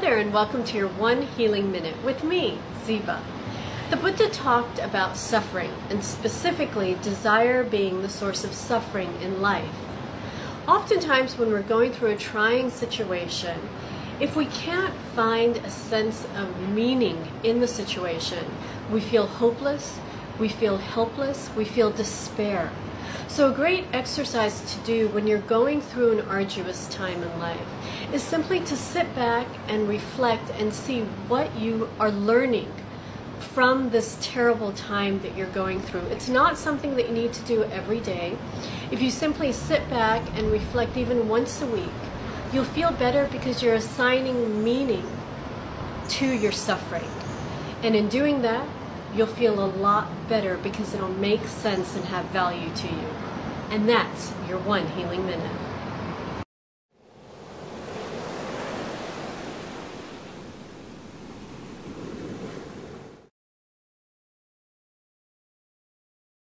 there, and welcome to your One Healing Minute with me, Zeeba. The Buddha talked about suffering, and specifically desire being the source of suffering in life. Oftentimes, when we're going through a trying situation, if we can't find a sense of meaning in the situation, we feel hopeless, we feel helpless, we feel despair. So, a great exercise to do when you're going through an arduous time in life is simply to sit back and reflect and see what you are learning from this terrible time that you're going through. It's not something that you need to do every day. If you simply sit back and reflect even once a week, you'll feel better because you're assigning meaning to your suffering. And in doing that, you'll feel a lot better because it'll make sense and have value to you. And that's your one healing minute.